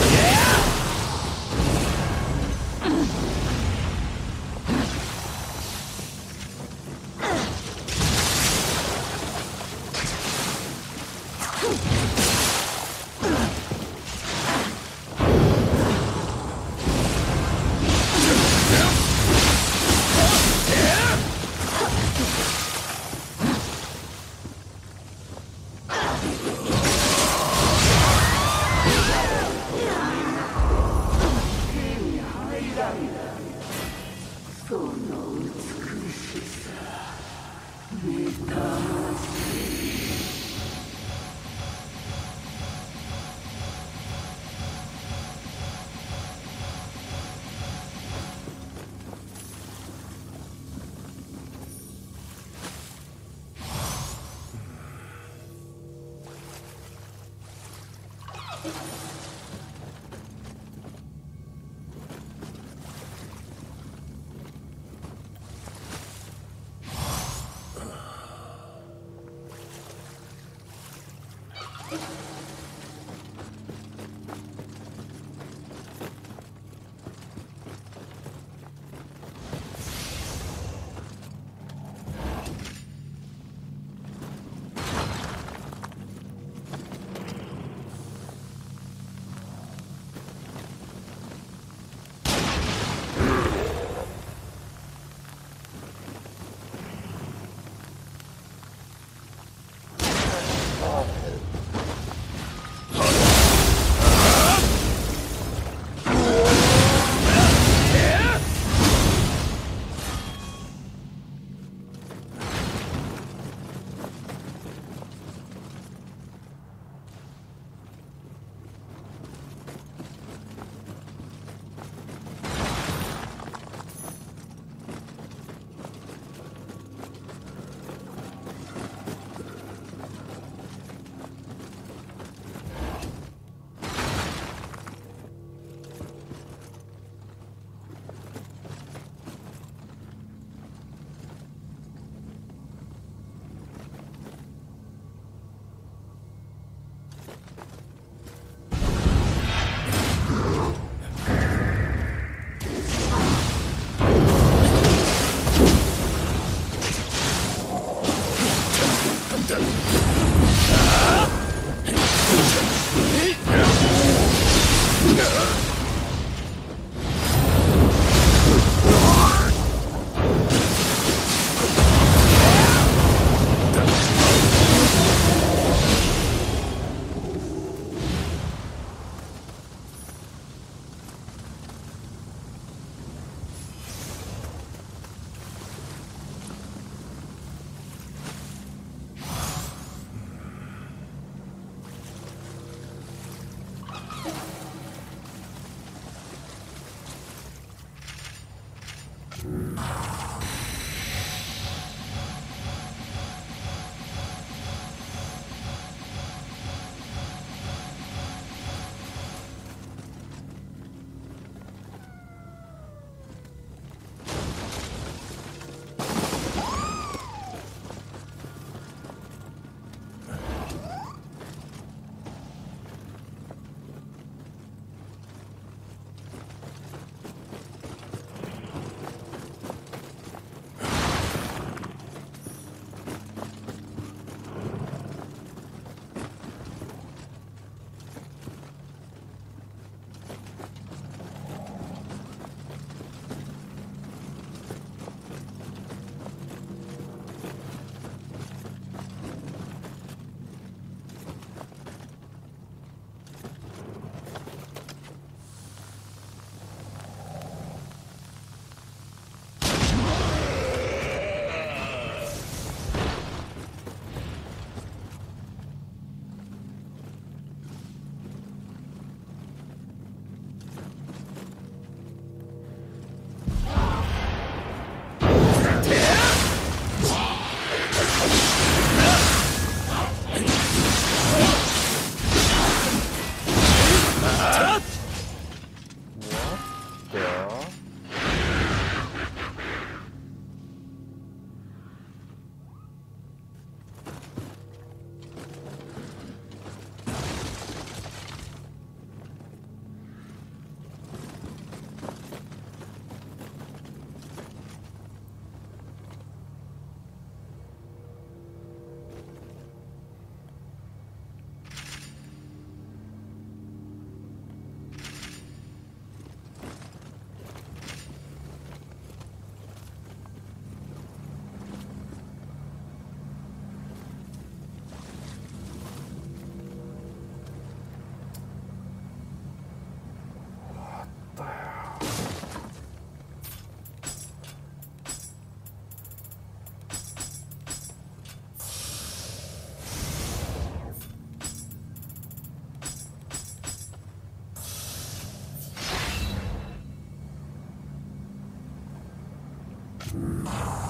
Yeah! Mm-hmm.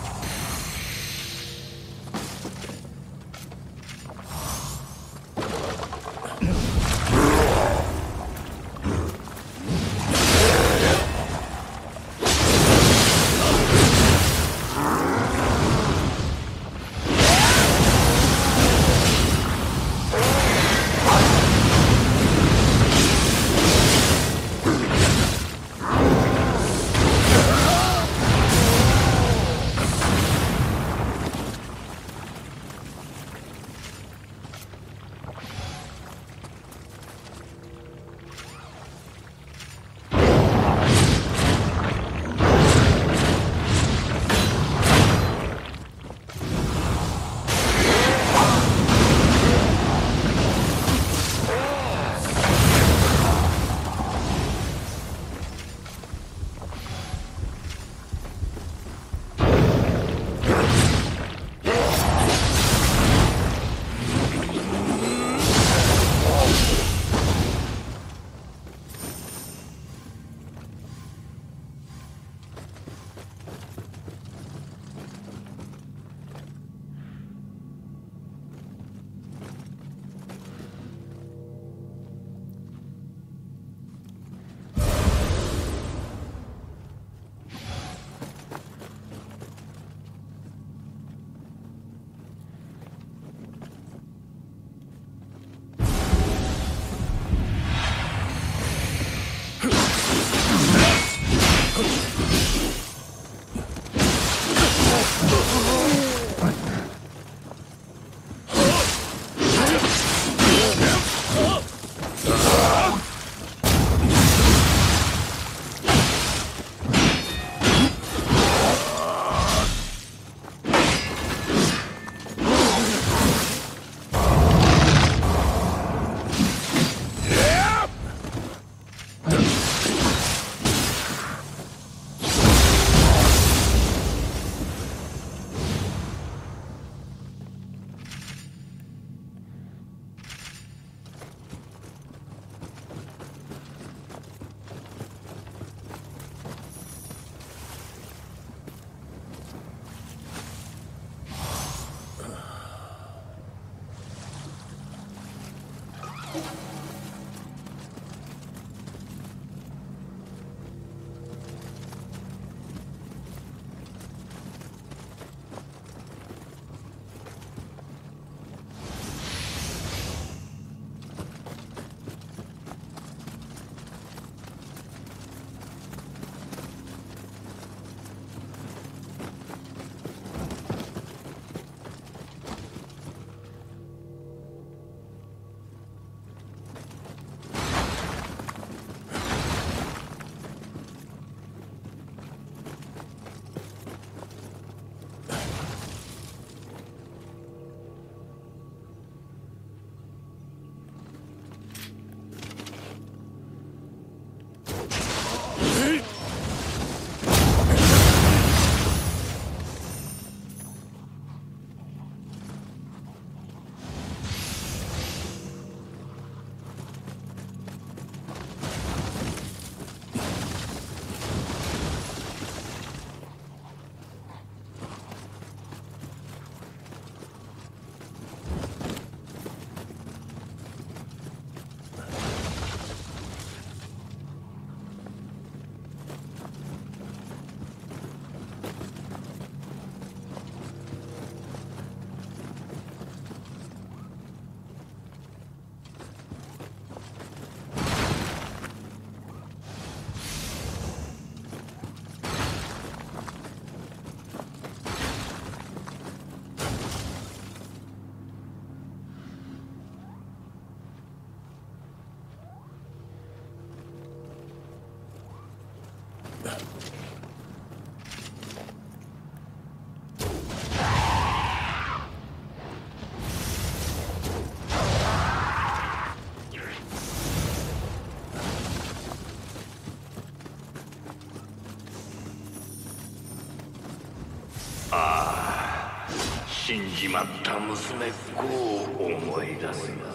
死んじまった娘っ子を思い出すな。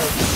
Oh.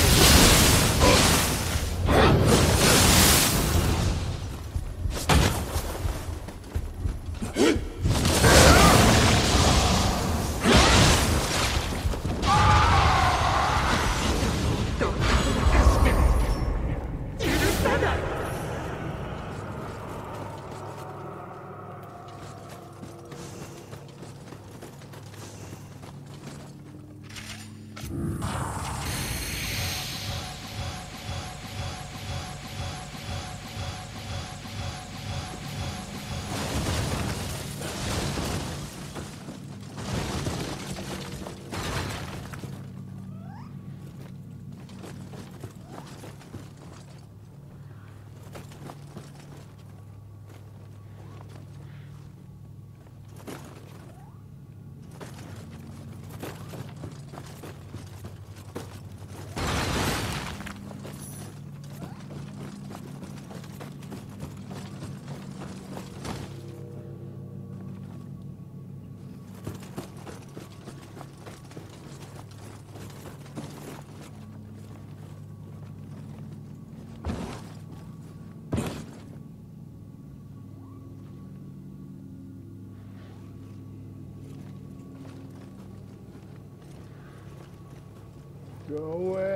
Go away.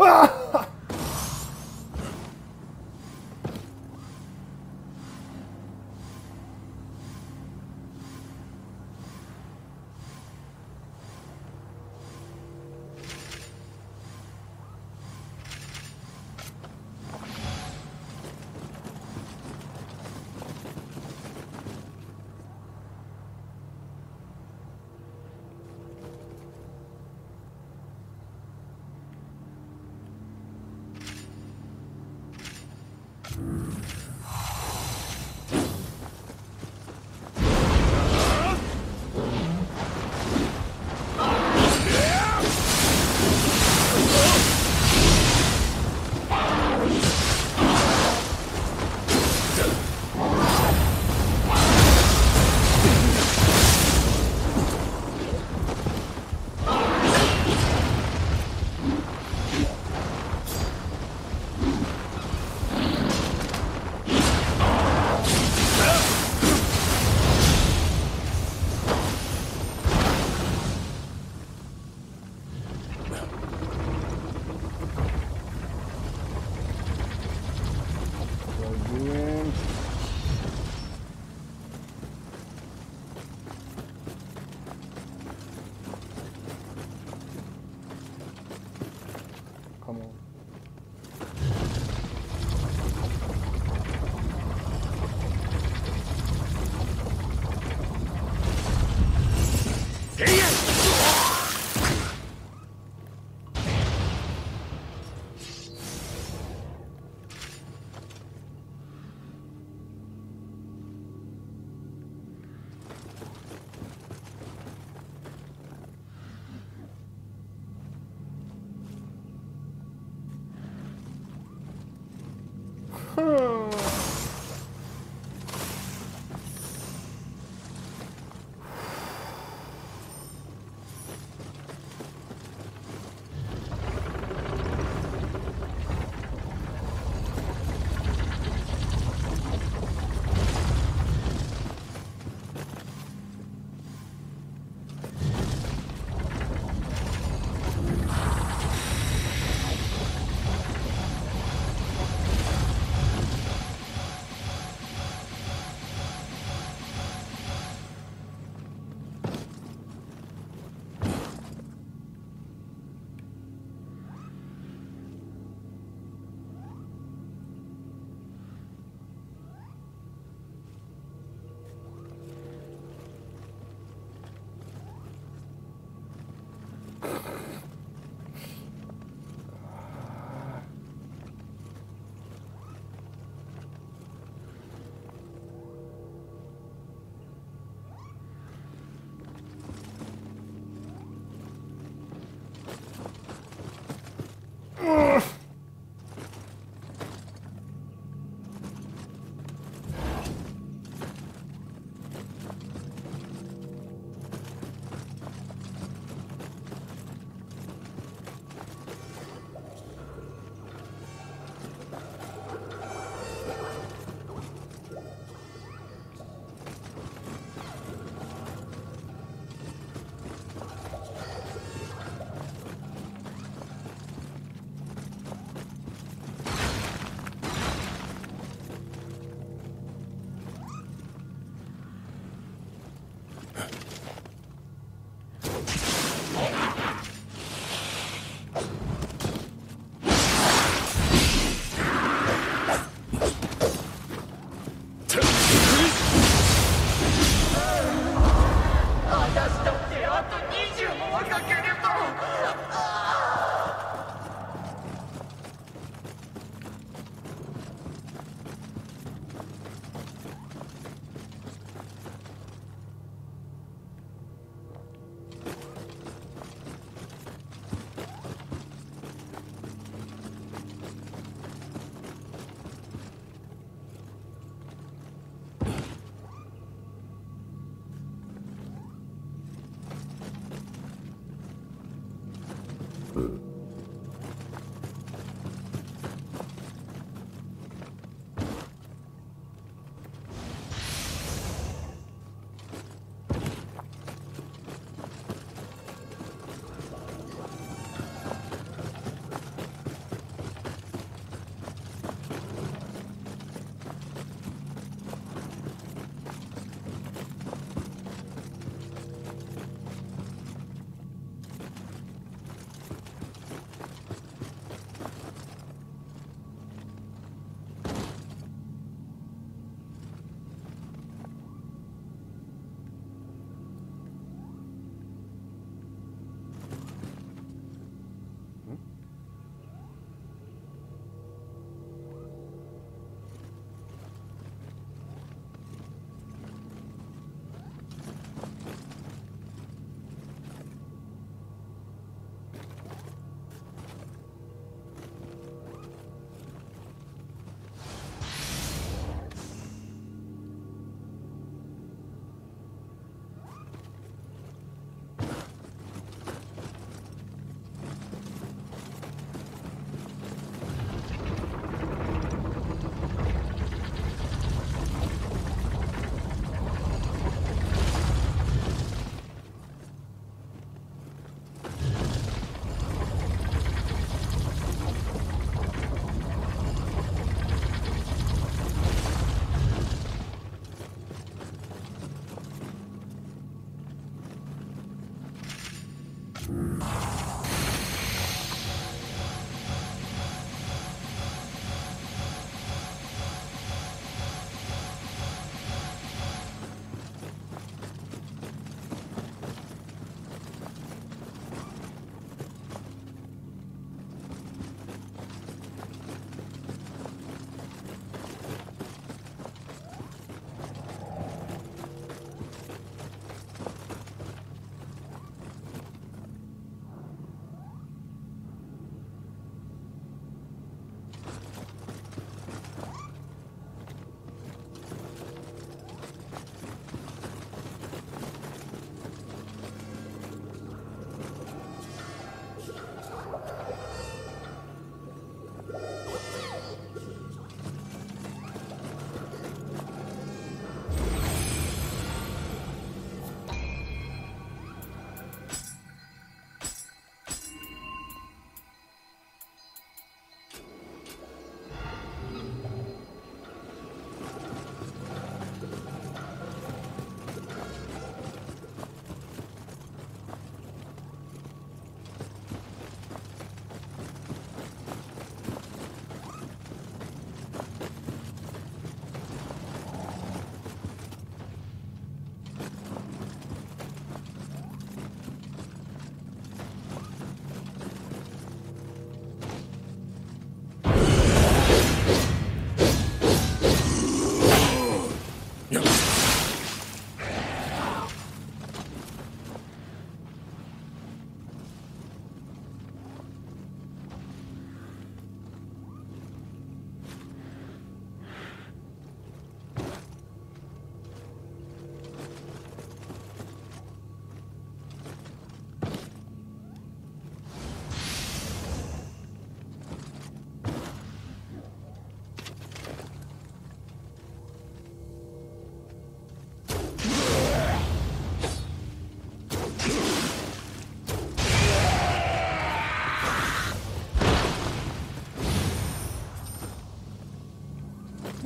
ah!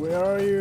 Where are you?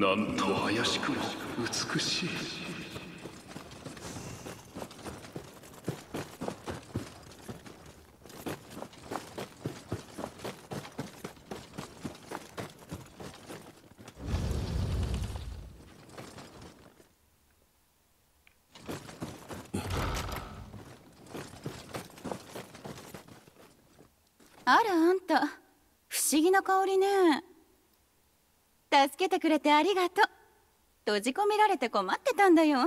なんと怪しくも美しいあらあんた不思議な香りね助けてくれてありがとう。閉じ込められて困ってたんだよ。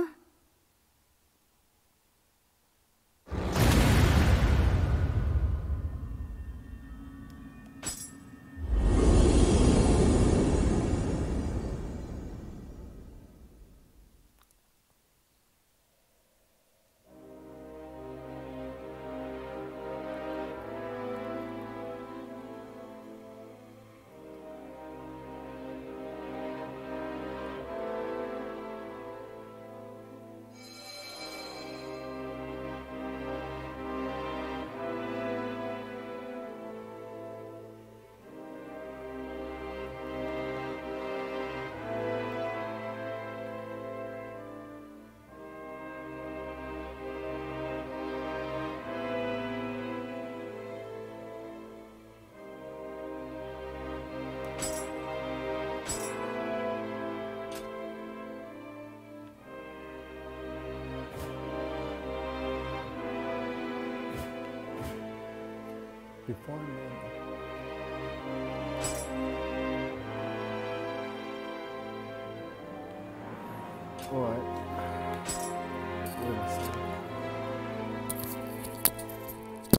before men. All right.